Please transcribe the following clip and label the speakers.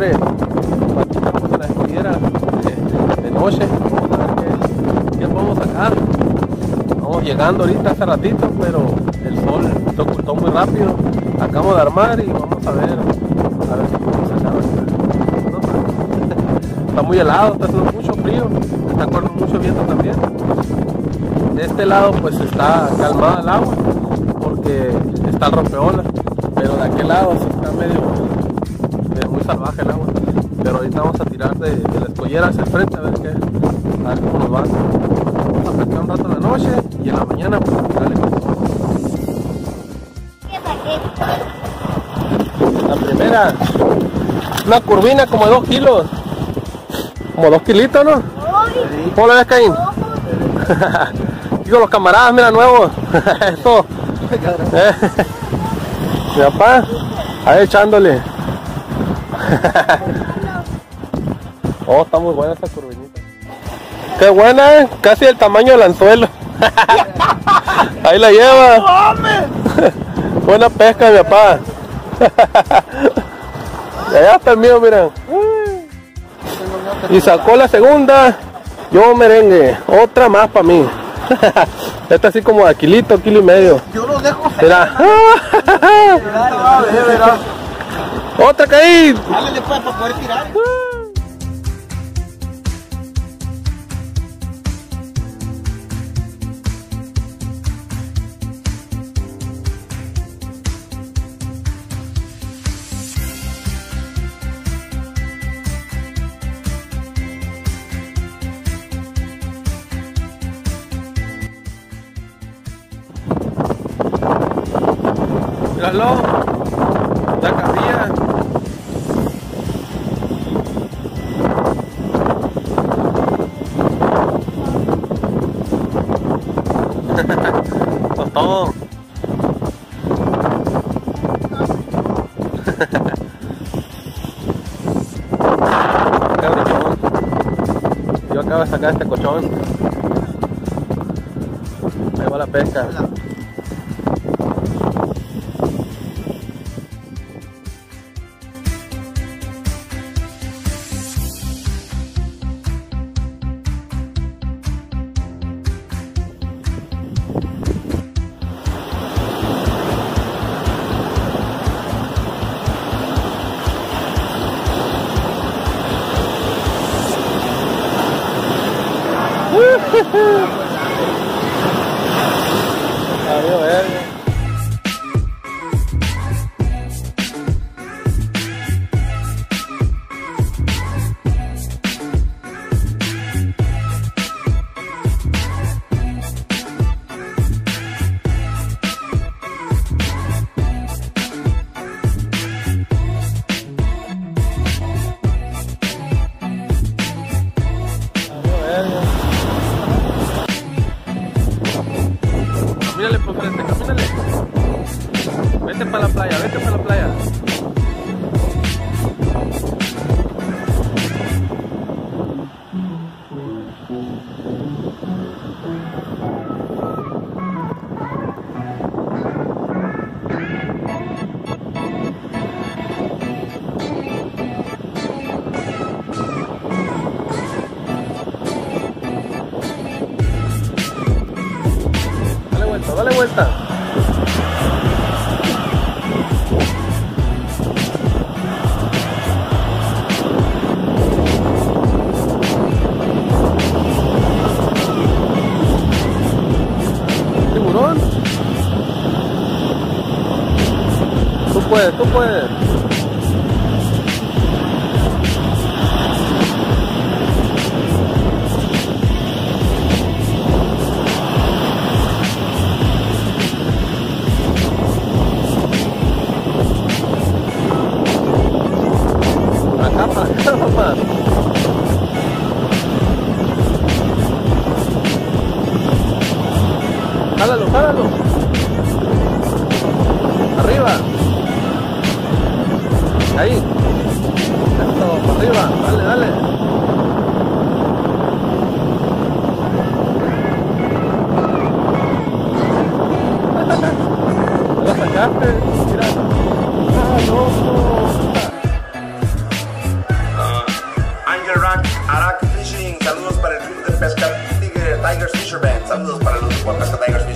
Speaker 1: siempre partimos las piedras de, de noche. Vamos qué, podemos sacar. Vamos llegando ahorita hace ratito, pero el sol se ocultó muy rápido. Acabamos de armar y vamos a ver, a ver si podemos sacar. No, está muy helado, está haciendo mucho frío, está con mucho viento también. De este lado pues está calmada el agua porque está el rompeola, pero de aquel lado sí está medio vamos a tirar de, de la escollera hacia el frente a ver qué, a ver cómo nos va. Vamos a pescar un rato en la noche y en la mañana pues tirarle todo. La primera, una curvina como de dos kilos. Como dos kilitos, ¿no? ¿Cómo lo ves, Caín? Digo, los camaradas, mira, nuevos. Eso. Eh. Papá, ahí echándole. oh, está muy buena esa curvinita. Qué buena, ¿eh? Casi el tamaño del anzuelo. ahí la lleva. Buena pesca, mi papá. allá está el mío, miren. Y sacó la segunda. Yo merengue. Otra más para mí. Esta así como de kilito, kilo y medio.
Speaker 2: Yo lo dejo
Speaker 1: Mira. Otra ahí.
Speaker 2: Dale después para poder tirar.
Speaker 1: Míralo. La cabría. Tostón. Cabrón. Yo acabo de sacar este cochón. Ahí va la pesca. Valeu, é. Camínale por frente, dale vuelta. Tiburón. Tú puedes, tú puedes. Jálalo, jálalo. Arriba. Ahí. Esto, arriba. Dale, dale. ¿Lo sacaste? Mira. Ah, no.
Speaker 3: Arak Fishing, saludos para el club de pesca está Tigers Fisherman. Saludos para los Guapasca Tigers Fishing.